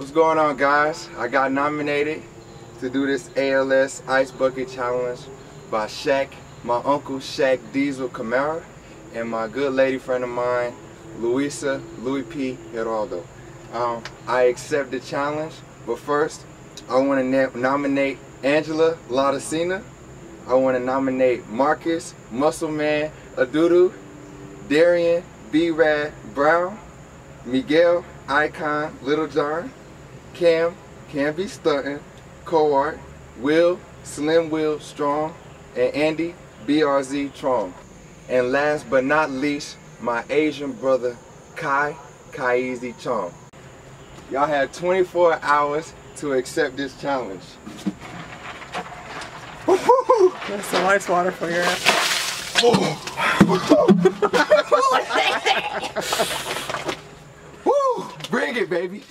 What's going on guys? I got nominated to do this ALS Ice Bucket Challenge by Shaq, my uncle Shaq Diesel Camara, and my good lady friend of mine, Luisa Louis P. Geraldo. Um, I accept the challenge, but first I want to nominate Angela Ladacina. I want to nominate Marcus Muscleman Adudu, Darian B-Rad Brown, Miguel Icon Littlejohn, Cam Can Be Stunting, Coart, Will Slim Will Strong, and Andy BRZ Trong. And last but not least, my Asian brother Kai Kaizi Chong. Y'all had 24 hours to accept this challenge. That's some ice water for your ass. Woo! Bring it, baby.